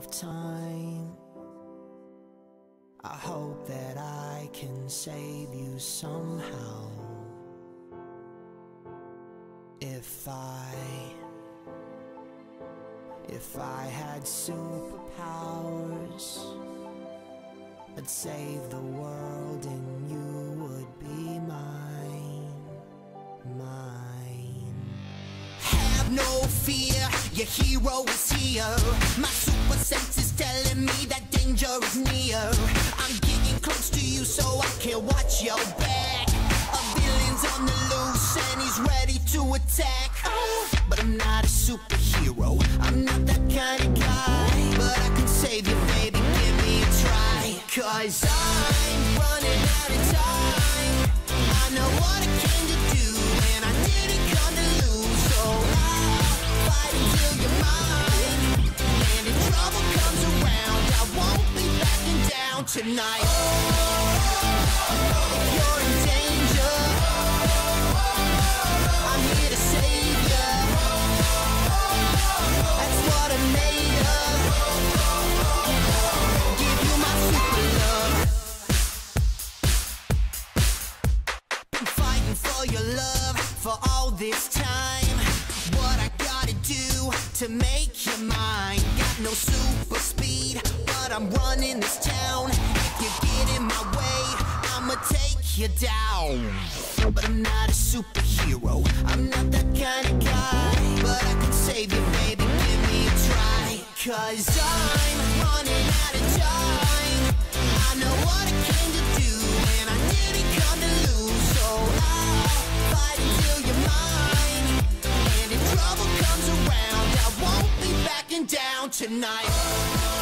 of time. I hope that I can save you somehow. If I, if I had superpowers, I'd save the world and you would be mine, mine. Have no fear, your hero is here. My super sense is telling me that danger is near. I'm getting close to you so I can watch your back. A villain's on the loose and he's ready to attack. But I'm not a superhero, I'm not that kind of guy. But I can save you, baby, give me a try. Cause I'm running out of time. Tonight. You're in danger, I'm here to save ya. That's what I'm made of. Give you my super love. Been fighting for your love for all this time. To make you mine? Got no super speed, but I'm running this town. If you get in my way, I'ma take you down. But I'm not a superhero, I'm not that kind of guy. But I can save you, baby, give me a try. Cause I'm running out of time. I know what I came to do, and I didn't come to lose. So I'll fight until you're mine. And if trouble comes around, tonight.